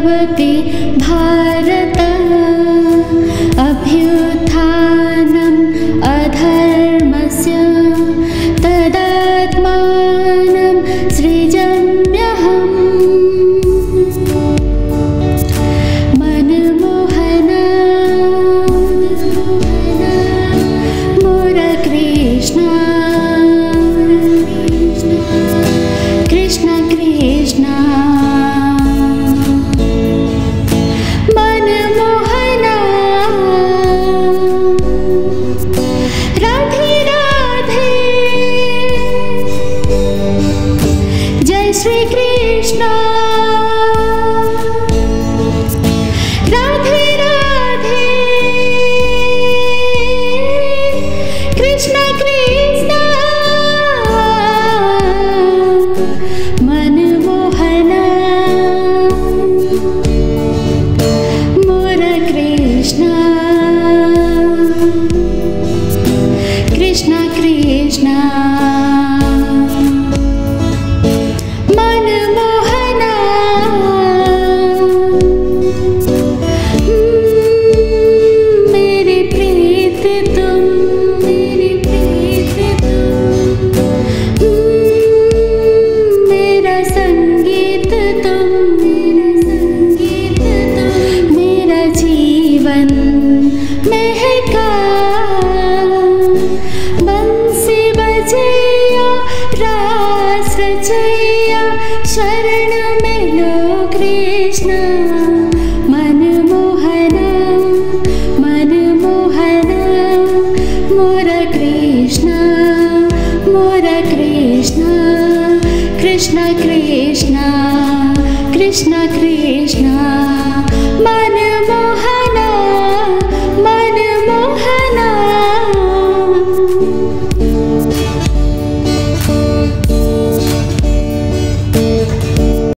Parvati Bharata Krishna. मेहका। बंसि वजया राचया शरण मिलो कृष्ण। मन मोहना मोर कृष्ण मोर कृष्ण। कृष्ण कृष्ण कृष्ण कृष्ण।